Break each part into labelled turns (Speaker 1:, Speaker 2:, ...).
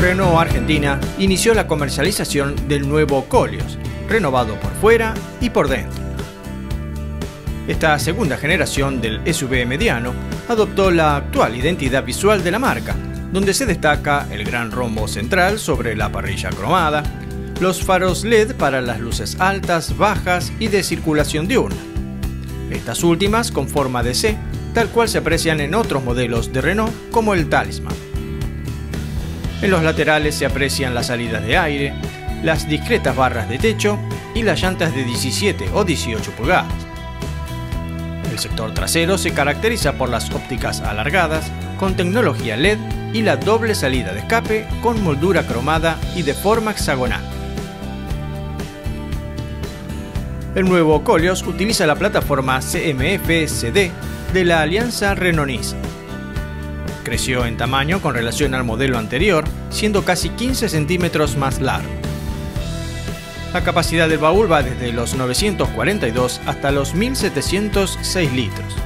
Speaker 1: Renault Argentina inició la comercialización del nuevo Colios, renovado por fuera y por dentro. Esta segunda generación del SUV mediano adoptó la actual identidad visual de la marca, donde se destaca el gran rombo central sobre la parrilla cromada, los faros LED para las luces altas, bajas y de circulación diurna. Estas últimas con forma de C, tal cual se aprecian en otros modelos de Renault como el Talisman. En los laterales se aprecian las salidas de aire, las discretas barras de techo y las llantas de 17 o 18 pulgadas. El sector trasero se caracteriza por las ópticas alargadas con tecnología LED y la doble salida de escape con moldura cromada y de forma hexagonal. El nuevo Colios utiliza la plataforma CMF-CD de la alianza Renault-Nissan. Creció en tamaño con relación al modelo anterior, siendo casi 15 centímetros más largo. La capacidad del baúl va desde los 942 hasta los 1706 litros.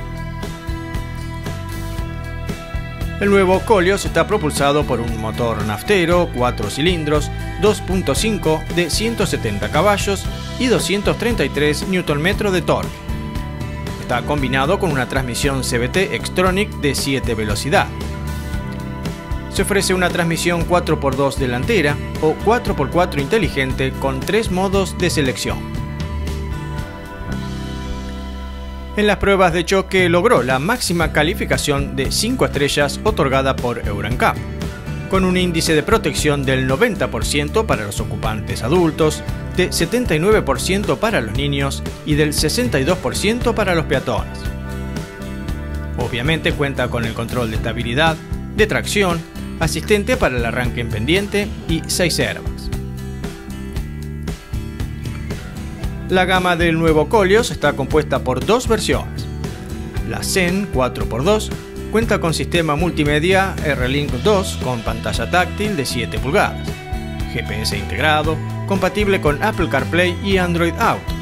Speaker 1: El nuevo Colios está propulsado por un motor naftero 4 cilindros 2.5 de 170 caballos y 233 Nm de torque. Está combinado con una transmisión CVT Xtronic de 7 velocidades. Se ofrece una transmisión 4x2 delantera o 4x4 inteligente con tres modos de selección. En las pruebas de choque logró la máxima calificación de 5 estrellas otorgada por Euroncap, con un índice de protección del 90% para los ocupantes adultos, de 79% para los niños y del 62% para los peatones. Obviamente cuenta con el control de estabilidad, de tracción, asistente para el arranque en pendiente y 6 airbags. La gama del nuevo Colios está compuesta por dos versiones. La Zen 4x2 cuenta con sistema multimedia R-Link 2 con pantalla táctil de 7 pulgadas, GPS integrado, compatible con Apple CarPlay y Android Auto,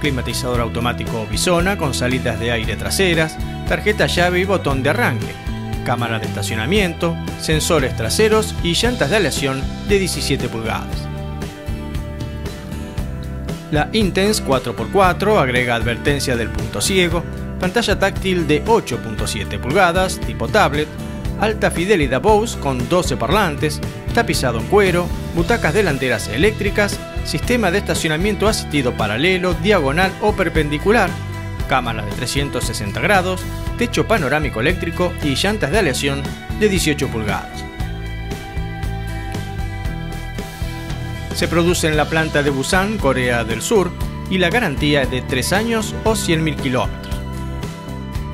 Speaker 1: climatizador automático Bisona con salidas de aire traseras, tarjeta llave y botón de arranque, cámara de estacionamiento, sensores traseros y llantas de aleación de 17 pulgadas. La Intense 4x4 agrega advertencia del punto ciego, pantalla táctil de 8.7 pulgadas tipo tablet, alta fidelidad Bose con 12 parlantes, tapizado en cuero, butacas delanteras eléctricas, sistema de estacionamiento asistido paralelo, diagonal o perpendicular, cámara de 360 grados, techo panorámico eléctrico y llantas de aleación de 18 pulgadas. Se produce en la planta de Busan, Corea del Sur, y la garantía es de 3 años o 100.000 kilómetros.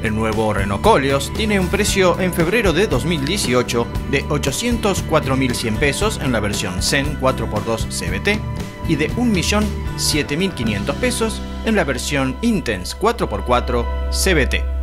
Speaker 1: El nuevo Renault Colios tiene un precio en febrero de 2018 de 804.100 pesos en la versión Zen 4x2 CVT y de 1.007.500 pesos en la versión Intense 4x4 CVT.